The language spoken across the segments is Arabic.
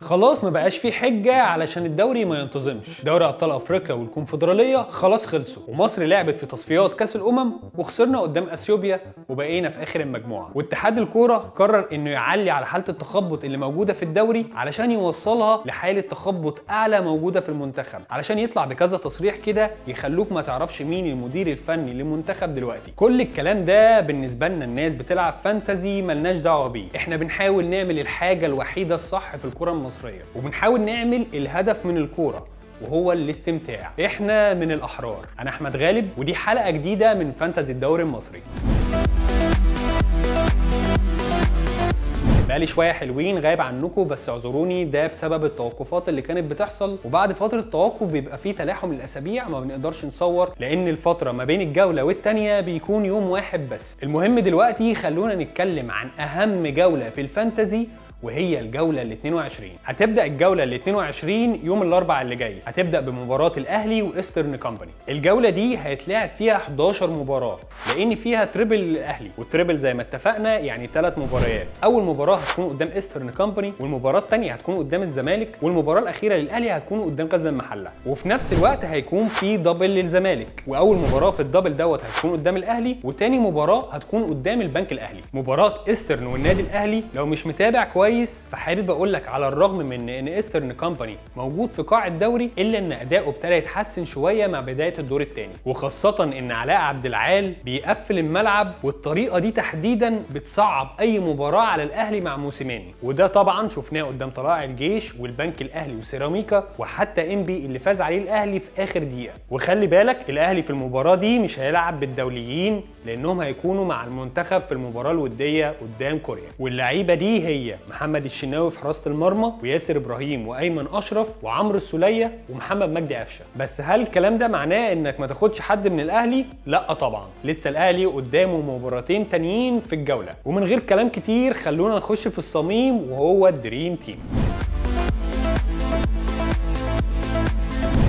خلاص ما بقاش في حجة علشان الدوري ما ينتظمش. دوري أبطال أفريقيا والكونفدرالية خلاص خلصوا ومصر لعبت في تصفيات كأس الأمم وخسرنا قدام أثيوبيا وبقينا في آخر المجموعة. واتحاد الكورة قرر إنه يعلي على حالة التخبط اللي موجودة في الدوري علشان يوصلها لحالة تخبط أعلى موجودة في المنتخب علشان يطلع بكذا تصريح كده يخلوك ما تعرفش مين المدير الفني للمنتخب دلوقتي. كل الكلام ده بالنسبة لنا الناس بتلعب فانتزي ملناش دعوة بيه. إحنا بنحاول نعمل الحاجة الوحيدة الصح في الكرة المصرية. وبنحاول نعمل الهدف من الكورة وهو الاستمتاع. إحنا من الأحرار. أنا أحمد غالب ودي حلقة جديدة من فانتزي الدوري المصري. بقالي شوية حلوين غايب عنكم بس اعذروني ده بسبب التوقفات اللي كانت بتحصل. وبعد فترة توقف بيبقى فيه تلاحم الاسابيع ما بنقدرش نصور لأن الفترة ما بين الجولة والتانية بيكون يوم واحد بس. المهم دلوقتي خلونا نتكلم عن أهم جولة في الفانتزي وهي الجولة ال 22 هتبدأ الجولة ال 22 يوم الأربعاء اللي جاي. هتبدأ بمباراة الأهلي وايسترن كومباني الجولة دي هيتلعب فيها 11 مباراة لأن فيها triple الاهلي وال triple زي ما اتفقنا يعني ثلاث مباريات. أول مباراة هتكون قدام ايسترن كومباني والمباراة الثانية هتكون قدام الزمالك والمباراة الأخيرة للأهلي هتكون قدام غزل المحله وفي نفس الوقت هيكون في double للزمالك. وأول مباراة في ال double دوت هتكون قدام الأهلي وتاني مباراة هتكون قدام البنك الأهلي. مباراة ايسترن والنادي الأهلي لو مش متابع كويس كويس فحابب أقول لك على الرغم من إن ايسترن كومباني موجود في قاع الدوري إلا إن أداؤه ابتدى يتحسن شوية مع بداية الدور الثاني وخاصة إن علاء عبد العال بيقفل الملعب والطريقة دي تحديدا بتصعب أي مباراة على الأهلي مع موسيماني. وده طبعا شفناه قدام طلائع الجيش والبنك الأهلي وسيراميكا وحتى إنبي اللي فاز عليه الأهلي في آخر دقيقة. وخلي بالك الأهلي في المباراة دي مش هيلعب بالدوليين لأنهم هيكونوا مع المنتخب في المباراة الودية قدام كوريا. واللعيبة دي هي محمد الشناوي في حراسة المرمى وياسر إبراهيم وأيمن أشرف وعمرو السولية ومحمد مجدي قفشة. بس هل الكلام ده معناه إنك ما تاخدش حد من الأهلي؟ لأ طبعا. لسه الأهلي قدامه مباراتين تانيين في الجولة. ومن غير كلام كتير خلونا نخش في الصميم وهو ال dream team.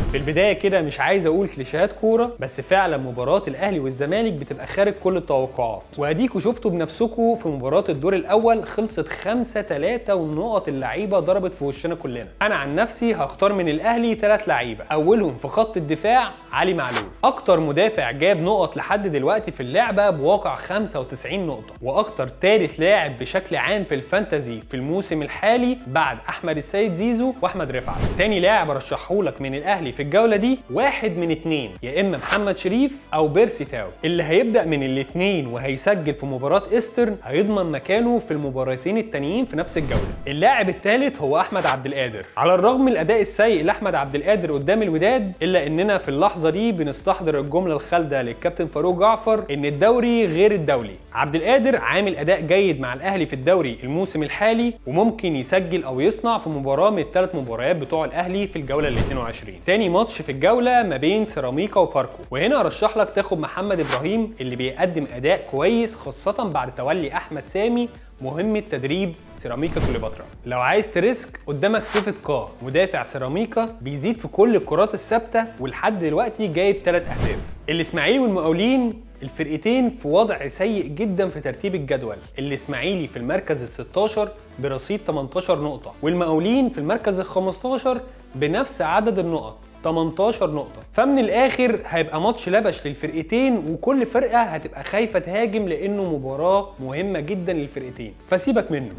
في البداية كده مش عايز أقول كليشيهات كورة بس فعلا مباراة الأهلي والزمالك بتبقى خارج كل التوقعات. وأديكوا شفتوا بنفسكم في مباراة الدور الأول خلصت 5 3 والنقط اللعيبة ضربت في وشنا كلنا. أنا عن نفسي هختار من الأهلي ثلاث لعيبة أولهم في خط الدفاع علي معلول. أكتر مدافع جاب نقط لحد دلوقتي في اللعبة بواقع 95 نقطة. وأكتر ثالث لاعب بشكل عام في ال fantasy في الموسم الحالي بعد أحمد السيد زيزو وأحمد رفعت. تاني لاعب أرشحهولك من الأهلي في الجولة دي واحد من اتنين يا إما محمد شريف أو بيرسي تاو. اللي هيبدأ من الاتنين وهيسجل في مباراة إيسترن هيضمن مكانه في المباراتين التانيين في نفس الجولة. اللاعب الثالث هو أحمد عبد القادر. على الرغم من الأداء السيء لأحمد عبد القادر قدام الوداد إلا إننا في اللحظة دي بنستحضر الجملة الخالدة للكابتن فاروق جعفر إن الدوري غير الدولي. عبد القادر عامل أداء جيد مع الأهلي في الدوري الموسم الحالي وممكن يسجل أو يصنع في مباراة من الثلاث مباريات بتوع الأهلي في الجولة ال 22 تاني ماتش في الجولة ما بين سيراميكا وفاركو. وهنا أرشح لك تاخد محمد إبراهيم اللي بيقدم أداء كويس خاصة بعد تولي أحمد سامي مهمة تدريب سيراميكا كليوباترا. لو عايز ت risk قدامك سيفت كا مدافع سيراميكا بيزيد في كل الكرات الثابتة ولحد دلوقتي جايب 3 أهداف. الإسماعيلي والمقاولين الفرقتين في وضع سيء جدا في ترتيب الجدول. الإسماعيلي في المركز ال 16 برصيد 18 نقطة والمقاولين في المركز ال 15 بنفس عدد النقط. 18 نقطة. فمن الآخر هيبقى ماتش لبش للفرقتين وكل فرقة هتبقى خايفة تهاجم لأنه مباراة مهمة جدا للفرقتين. فسيبك منه.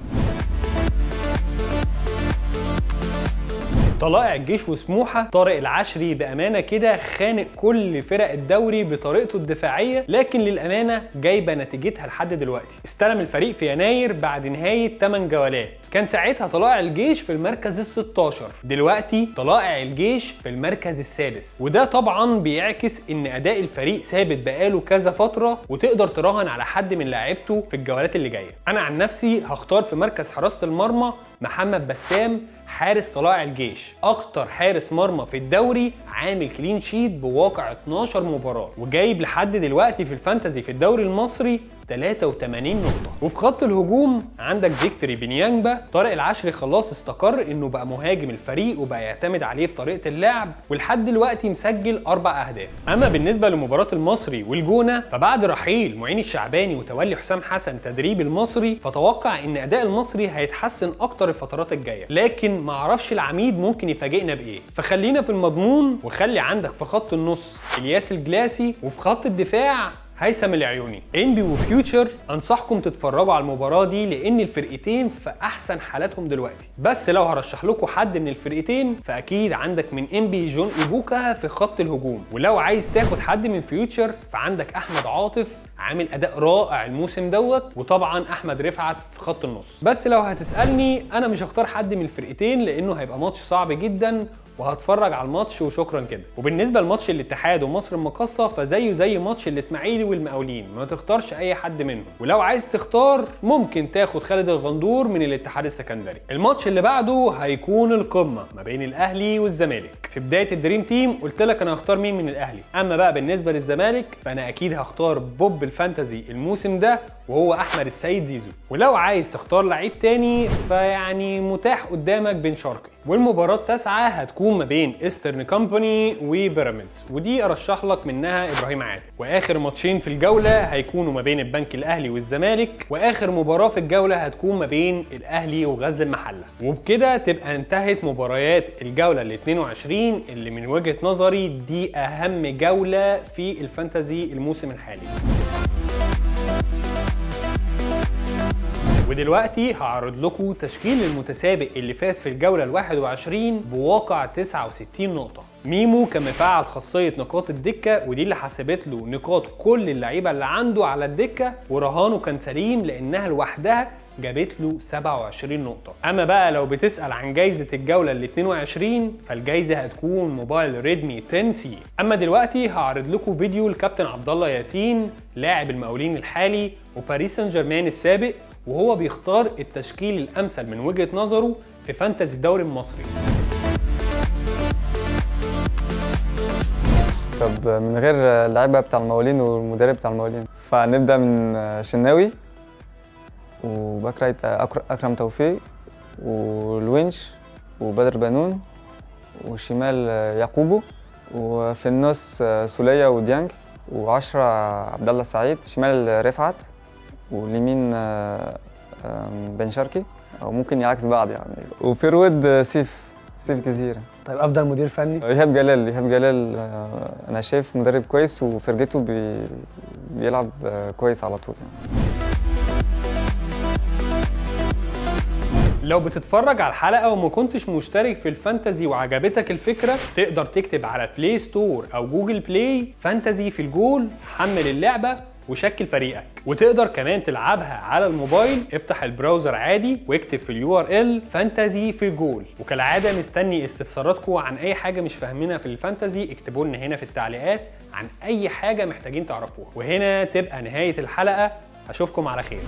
طلائع الجيش وسموحة. طارق العشري بأمانة كده خانق كل فرق الدوري بطريقته الدفاعية لكن للأمانة جايبة نتيجتها لحد دلوقتي. استلم الفريق في يناير بعد نهاية 8 جولات. كان ساعتها طلائع الجيش في المركز ال 16 دلوقتي طلائع الجيش في المركز السادس. وده طبعا بيعكس إن أداء الفريق ثابت بقاله كذا فترة وتقدر تراهن على حد من لاعيبته في الجولات اللي جاية. أنا عن نفسي هختار في مركز حراسة المرمى محمد بسام حارس طلائع الجيش أكتر حارس مرمى في الدوري عامل clean sheet بواقع 12 مباراة وجايب لحد دلوقتي في ال fantasy في الدوري المصري 83 نقطة. وفي خط الهجوم عندك فيكتوري بنيانجبا طارق العشري خلاص استقر إنه بقى مهاجم الفريق وبقى يعتمد عليه في طريقة اللعب ولحد دلوقتي مسجل أربع أهداف. أما بالنسبة لمباراة المصري والجونة فبعد رحيل معين الشعباني وتولي حسام حسن تدريب المصري فتوقع إن أداء المصري هيتحسن أكتر الفترات الجاية. لكن ما أعرفش العميد ممكن يفاجئنا بإيه. فخلينا في المضمون وخلي عندك في خط النص إلياس الجلاسي وفي خط الدفاع هيثم العيوني. انبي وفيوتشر أنصحكم تتفرجوا على المباراة دي لأن الفرقتين في أحسن حالاتهم دلوقتي. بس لو هرشح لكم حد من الفرقتين فأكيد عندك من انبي جون ايبوكا في خط الهجوم. ولو عايز تاخد حد من فيوتشر فعندك أحمد عاطف عامل أداء رائع الموسم دوت وطبعا أحمد رفعت في خط النص. بس لو هتسألني أنا مش هختار حد من الفرقتين لأنه هيبقى ماتش صعب جدا وهتفرج على الماتش وشكرا كده. وبالنسبة لماتش الاتحاد ومصر المقاصة فزيه زي ماتش الإسماعيلي والمقاولين. ما تختارش أي حد منهم. ولو عايز تختار ممكن تاخد خالد الغندور من الاتحاد السكندري. الماتش اللي بعده هيكون القمة ما بين الأهلي والزمالك. في بداية ال dream team قلت لك أنا هختار مين من الأهلي. أما بقى بالنسبة للزمالك فأنا أكيد هختار بوب ال fantasy الموسم ده وهو أحمد السيد زيزو. ولو عايز تختار لعيب تاني فيعني متاح قدامك بن شرقي والمباراة التاسعة هتكون ما بين ايسترن كومباني وبيراميدز. ودي أرشح لك منها إبراهيم عادل. وآخر ماتشين في الجولة هيكونوا ما بين البنك الأهلي والزمالك. وآخر مباراة في الجولة هتكون ما بين الأهلي وغزل المحلة. وبكده تبقى انتهت مباريات الجولة ال 22 اللي من وجهة نظري دي أهم جولة في ال fantasy الموسم الحالي. ودلوقتي هعرض لكم تشكيل المتسابق اللي فاز في الجولة ال 21 بواقع 69 نقطة. ميمو كان مفعل خاصية نقاط الدكة ودي اللي حسبت له نقاط كل اللعيبة اللي عنده على الدكة. ورهانه كان سليم لأنها لوحدها جابت له 27 نقطة. أما بقى لو بتسأل عن جايزة الجولة ال 22 فالجايزة هتكون موبايل ريدمي 10 سي أما دلوقتي هعرض لكم فيديو الكابتن عبد الله ياسين لاعب المقاولين الحالي وباريس سان جيرمان السابق وهو بيختار التشكيل الأمثل من وجهة نظره في فانتزي الدوري المصري. طب من غير اللعيبة بتاع المقاولين والمدرب بتاع المقاولين فنبدا من شناوي وباك رايت أكرم توفيق والونش وبدر بنون والشمال يعقوبو وفي النص سولية وديانج وعشرة عبد الله السعيد شمال رفعت واليمين آه، بن شرقي؟ أو ممكن يعكس بعض يعني. وفيرود سيف سيف جزيرة. طيب أفضل مدير فني؟ إيهاب جلال إيهاب جلال آه، أنا شايف مدرب كويس وفرقته بي بيلعب آه، كويس على طول يعني. لو بتتفرج على الحلقة وما كنتش مشترك في ال fantasy وعجبتك الفكرة تقدر تكتب على Play Store أو Google Play fantasy في الجول حمل اللعبة وشكل فريقك. وتقدر كمان تلعبها على الموبايل. افتح ال browser عادي واكتب في ال URL fantasy في الجول. وكالعادة مستني استفساراتكم عن أي حاجة مش فاهمينها في ال fantasy اكتبوا لنا هنا في التعليقات عن أي حاجة محتاجين تعرفوها. وهنا تبقى نهاية الحلقة. أشوفكم على خير.